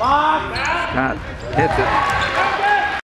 Scott hits it.